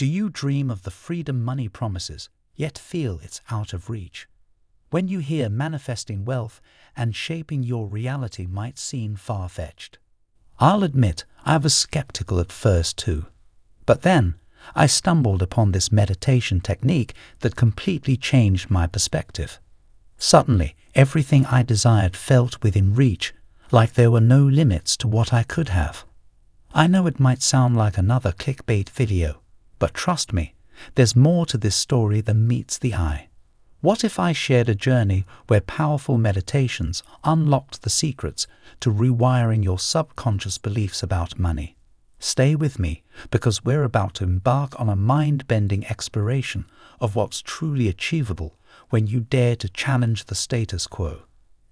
Do you dream of the freedom money promises, yet feel it's out of reach? When you hear manifesting wealth and shaping your reality might seem far fetched. I'll admit I was skeptical at first too. But then I stumbled upon this meditation technique that completely changed my perspective. Suddenly, everything I desired felt within reach, like there were no limits to what I could have. I know it might sound like another clickbait video, but trust me, there's more to this story than meets the eye. What if I shared a journey where powerful meditations unlocked the secrets to rewiring your subconscious beliefs about money? Stay with me because we're about to embark on a mind bending exploration of what's truly achievable when you dare to challenge the status quo.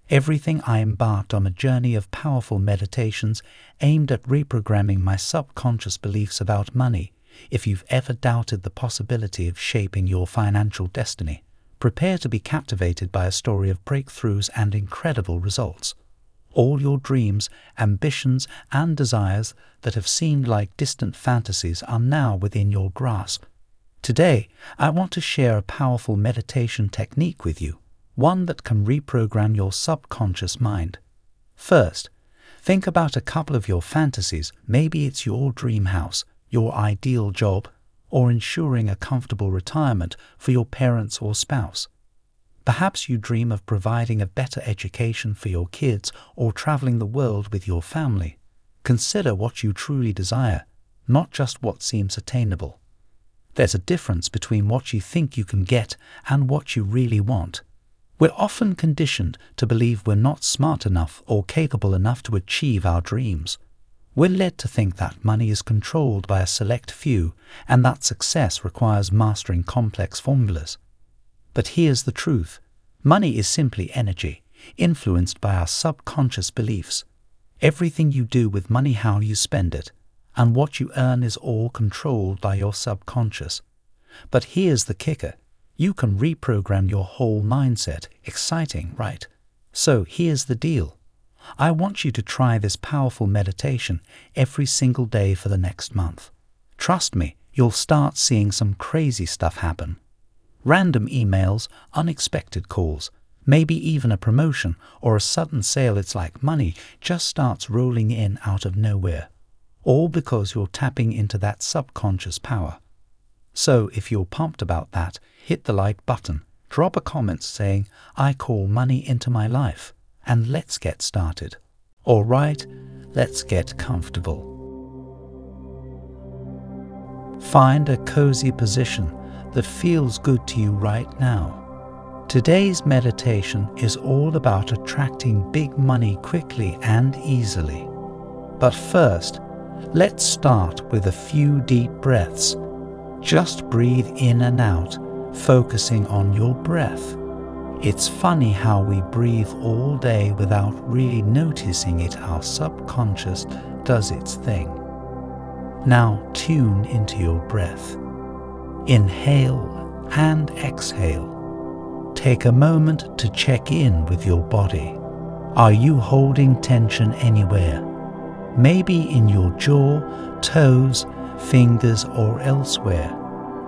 Everything I embarked on a journey of powerful meditations aimed at reprogramming my subconscious beliefs about money if you've ever doubted the possibility of shaping your financial destiny. Prepare to be captivated by a story of breakthroughs and incredible results. All your dreams, ambitions, and desires that have seemed like distant fantasies are now within your grasp. Today, I want to share a powerful meditation technique with you, one that can reprogram your subconscious mind. First, think about a couple of your fantasies. Maybe it's your dream house, your ideal job, or ensuring a comfortable retirement for your parents or spouse. Perhaps you dream of providing a better education for your kids or traveling the world with your family. Consider what you truly desire, not just what seems attainable. There's a difference between what you think you can get and what you really want. We're often conditioned to believe we're not smart enough or capable enough to achieve our dreams. We're led to think that money is controlled by a select few and that success requires mastering complex formulas. But here's the truth money is simply energy, influenced by our subconscious beliefs. Everything you do with money, how you spend it, and what you earn is all controlled by your subconscious. But here's the kicker you can reprogram your whole mindset. Exciting, right? So here's the deal I want you to try this powerful meditation every single day for the next month. Trust me, you'll start seeing some crazy stuff happen. Random emails, unexpected calls, maybe even a promotion or a sudden sale it's like money just starts rolling in out of nowhere. All because you're tapping into that subconscious power. So if you're pumped about that, hit the like button, drop a comment saying, I call money into my life and let's get started. All right, let's get comfortable. Find a cozy position that feels good to you right now. Today's meditation is all about attracting big money quickly and easily. But first, let's start with a few deep breaths. Just breathe in and out, focusing on your breath. It's funny how we breathe all day without really noticing it. Our subconscious does its thing. Now tune into your breath. Inhale and exhale. Take a moment to check in with your body. Are you holding tension anywhere? Maybe in your jaw, toes, fingers, or elsewhere.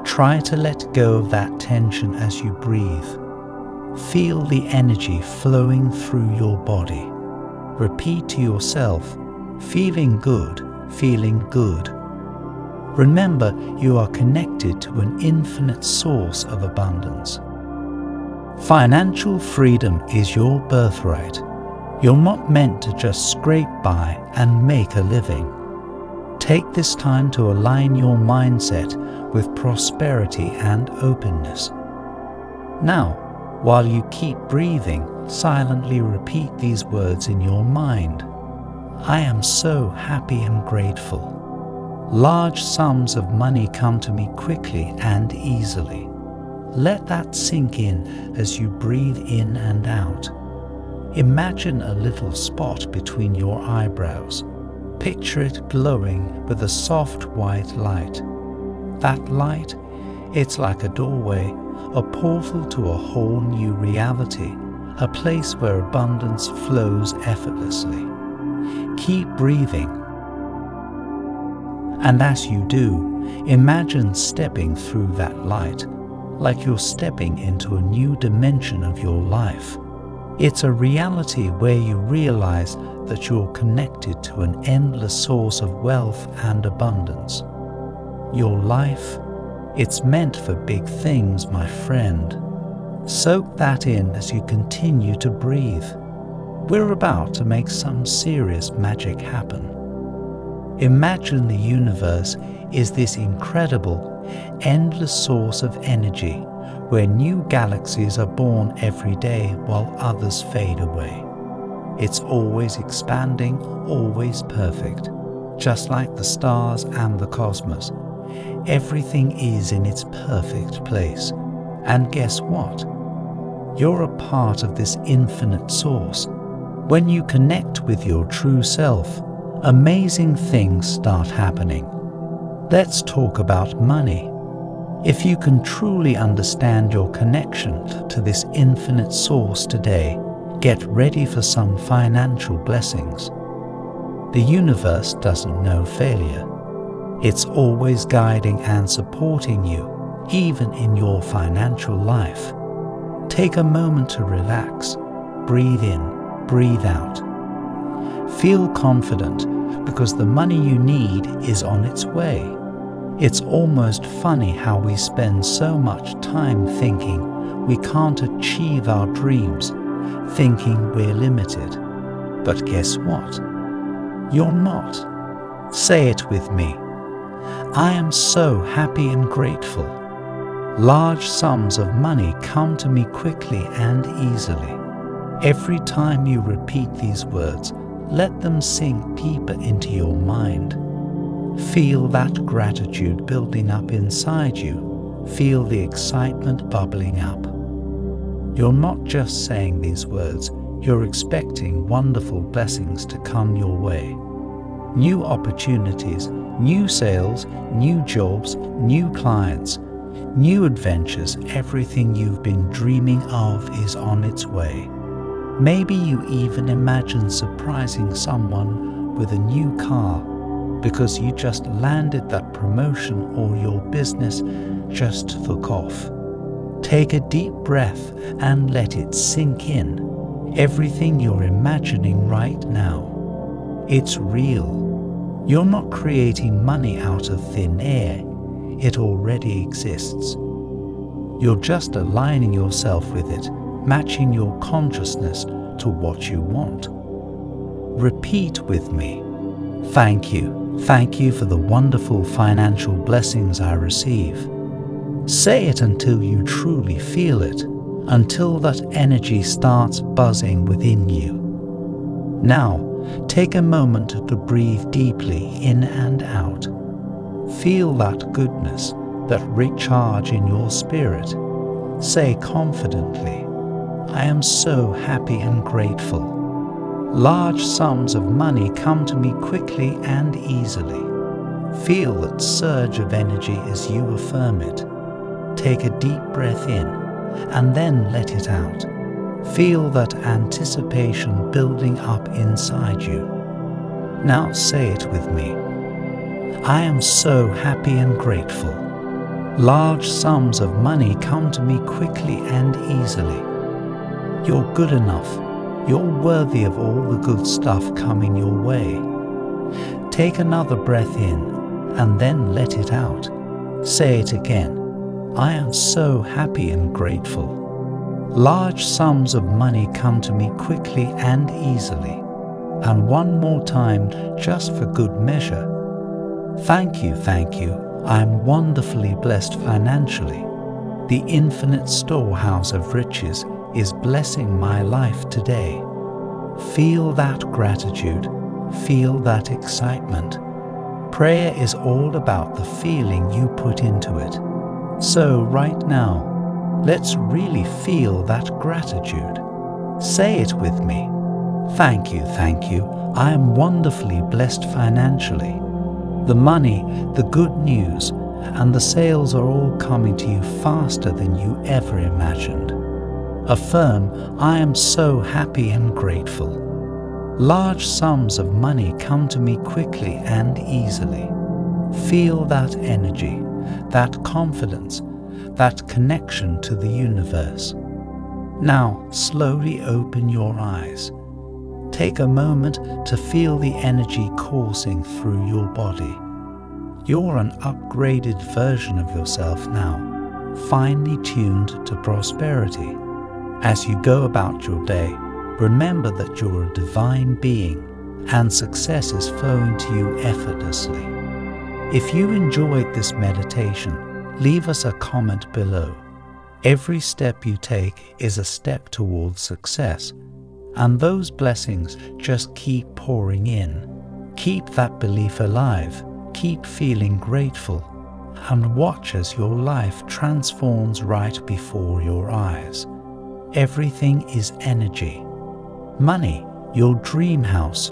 Try to let go of that tension as you breathe. Feel the energy flowing through your body. Repeat to yourself, feeling good, feeling good. Remember, you are connected to an infinite source of abundance. Financial freedom is your birthright. You're not meant to just scrape by and make a living. Take this time to align your mindset with prosperity and openness. Now, while you keep breathing, silently repeat these words in your mind. I am so happy and grateful. Large sums of money come to me quickly and easily. Let that sink in as you breathe in and out. Imagine a little spot between your eyebrows. Picture it glowing with a soft white light. That light, it's like a doorway a portal to a whole new reality, a place where abundance flows effortlessly. Keep breathing. And as you do, imagine stepping through that light, like you're stepping into a new dimension of your life. It's a reality where you realize that you're connected to an endless source of wealth and abundance. Your life, it's meant for big things, my friend. Soak that in as you continue to breathe. We're about to make some serious magic happen. Imagine the universe is this incredible, endless source of energy where new galaxies are born every day while others fade away. It's always expanding, always perfect, just like the stars and the cosmos. Everything is in its perfect place. And guess what? You're a part of this infinite source. When you connect with your true self, amazing things start happening. Let's talk about money. If you can truly understand your connection to this infinite source today, get ready for some financial blessings. The universe doesn't know failure. It's always guiding and supporting you, even in your financial life. Take a moment to relax, breathe in, breathe out. Feel confident because the money you need is on its way. It's almost funny how we spend so much time thinking we can't achieve our dreams thinking we're limited. But guess what? You're not. Say it with me. I am so happy and grateful. Large sums of money come to me quickly and easily. Every time you repeat these words, let them sink deeper into your mind. Feel that gratitude building up inside you. Feel the excitement bubbling up. You're not just saying these words, you're expecting wonderful blessings to come your way. New opportunities, new sales, new jobs, new clients, new adventures, everything you've been dreaming of is on its way. Maybe you even imagine surprising someone with a new car because you just landed that promotion or your business just took off. Take a deep breath and let it sink in. Everything you're imagining right now. It's real. You're not creating money out of thin air. It already exists. You're just aligning yourself with it, matching your consciousness to what you want. Repeat with me. Thank you. Thank you for the wonderful financial blessings I receive. Say it until you truly feel it, until that energy starts buzzing within you. Now, take a moment to breathe deeply in and out. Feel that goodness, that recharge in your spirit. Say confidently, I am so happy and grateful. Large sums of money come to me quickly and easily. Feel that surge of energy as you affirm it. Take a deep breath in and then let it out. Feel that anticipation building up inside you. Now say it with me. I am so happy and grateful. Large sums of money come to me quickly and easily. You're good enough. You're worthy of all the good stuff coming your way. Take another breath in and then let it out. Say it again. I am so happy and grateful. Large sums of money come to me quickly and easily. And one more time, just for good measure. Thank you, thank you. I am wonderfully blessed financially. The infinite storehouse of riches is blessing my life today. Feel that gratitude. Feel that excitement. Prayer is all about the feeling you put into it. So, right now, let's really feel that gratitude. Say it with me. Thank you, thank you. I am wonderfully blessed financially. The money, the good news, and the sales are all coming to you faster than you ever imagined. Affirm, I am so happy and grateful. Large sums of money come to me quickly and easily. Feel that energy, that confidence, that connection to the universe. Now, slowly open your eyes. Take a moment to feel the energy coursing through your body. You're an upgraded version of yourself now, finely tuned to prosperity. As you go about your day, remember that you're a divine being and success is flowing to you effortlessly. If you enjoyed this meditation, leave us a comment below. Every step you take is a step towards success, and those blessings just keep pouring in. Keep that belief alive, keep feeling grateful, and watch as your life transforms right before your eyes. Everything is energy. Money, your dream house,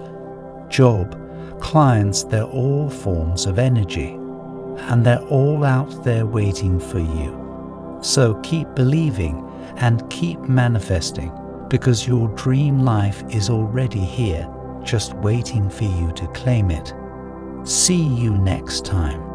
job, clients, they're all forms of energy, and they're all out there waiting for you. So keep believing and keep manifesting because your dream life is already here, just waiting for you to claim it. See you next time.